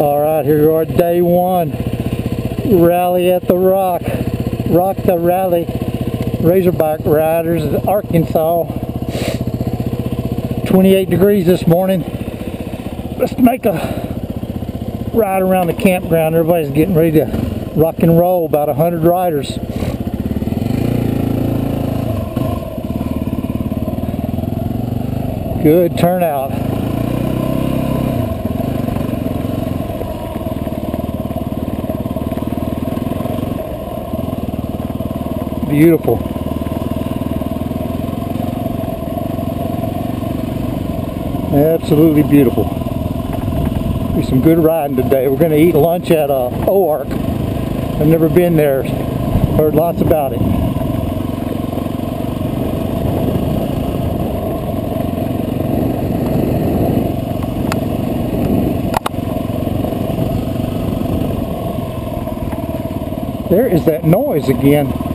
All right, here we are, day one. Rally at the Rock. Rock the Rally. Razorback Riders, Arkansas. 28 degrees this morning. Let's make a ride around the campground. Everybody's getting ready to rock and roll. About 100 riders. Good turnout. Beautiful. Absolutely beautiful. Be some good riding today. We're going to eat lunch at uh, Oark. I've never been there. Heard lots about it. There is that noise again.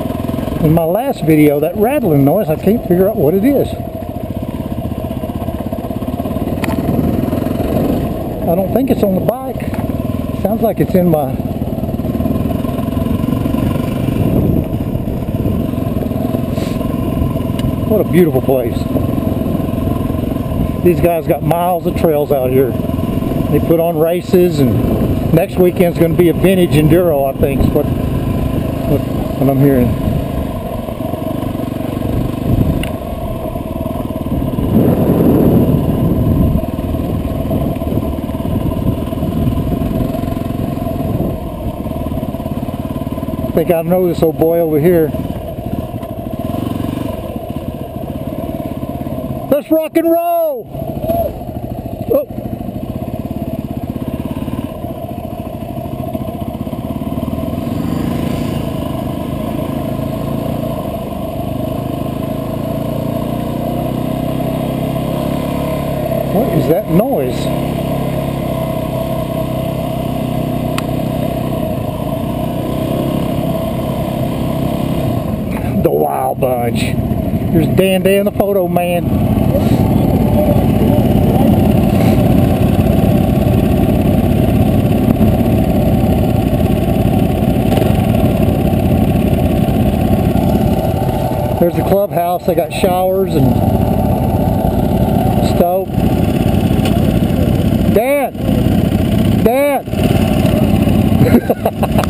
In my last video, that rattling noise, I can't figure out what it is. I don't think it's on the bike. Sounds like it's in my... What a beautiful place. These guys got miles of trails out here. They put on races and next weekend's going to be a vintage enduro, I think, is what, what, what I'm hearing. Think I know this old boy over here. Let's rock and roll! Oh. What is that noise? The Wild Bunch. Here's Dan Dan the photo man. There's the clubhouse. They got showers and stove. Dan! Dan!